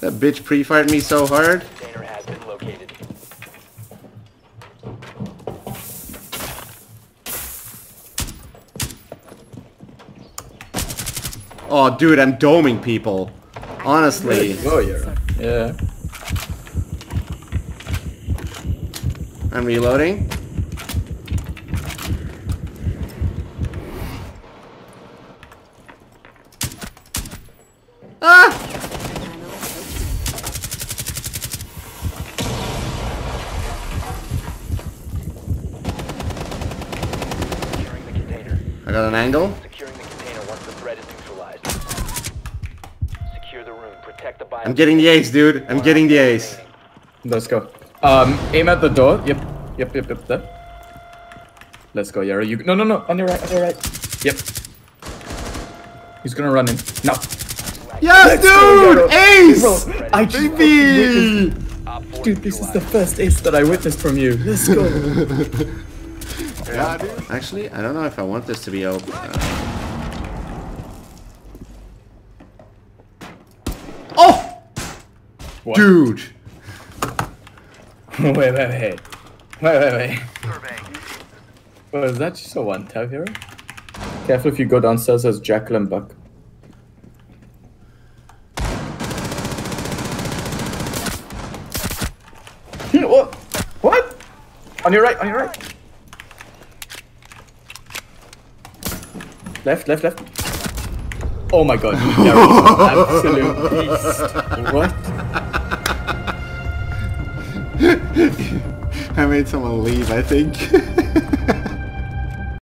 That bitch pre-fired me so hard. Container has been located. Oh, dude, I'm doming people. Honestly, Oh, yeah. Yeah. I'm reloading. Ah! Securing the container. I got an angle. Securing the container once the threat is neutralized. Secure the room. Protect the bio. I'm getting the ace, dude. I'm getting the ace. Let's go. Um, aim at the door. Yep. Yep, yep, yep, there. Let's go, Yara. You no no no on your right, on your right. Yep. He's gonna run in. No. Yes, go, dude! Yaro. Ace! Bro, I just Baby! Dude, this is the first ace that I witnessed from you. Let's go. Yeah, dude. Actually, I don't know if I want this to be open. Uh, Oh! What? Dude! wait, wait, wait. Wait, wait, wait. Oh, is that just a one tap here? Careful if you go downstairs as Jackal and Buck. what? What? On your right, on your right. Left, left, left. Oh my god, absolute beast. What? I made someone leave, I think.